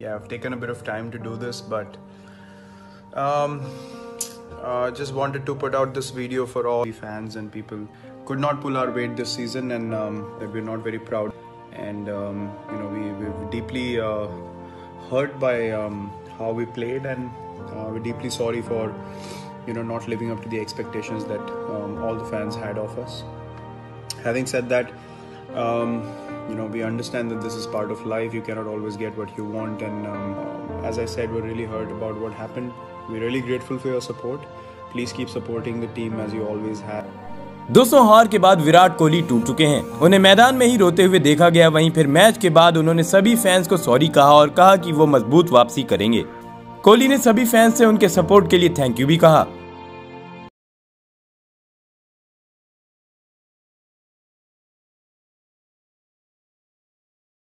Yeah, I've taken a bit of time to do this, but um, uh, just wanted to put out this video for all the fans and people. Could not pull our weight this season, and um, we're not very proud. And um, you know, we we're deeply uh, hurt by um, how we played, and uh, we're deeply sorry for you know not living up to the expectations that um, all the fans had of us. Having said that, um, you know we understand that this is part of life. You cannot always get what you want, and um, as I said, we're really hurt about what happened. We're really grateful for your support. Please keep supporting the team as you always have. दोस्तों हार के बाद विराट कोहली टूट चुके हैं उन्हें मैदान में ही रोते हुए देखा गया वहीं फिर मैच के बाद उन्होंने सभी फैंस को सॉरी कहा और कहा कि वो मज़बूत वापसी करेंगे कोहली ने सभी फैंस से उनके सपोर्ट के लिए थैंक यू भी कहा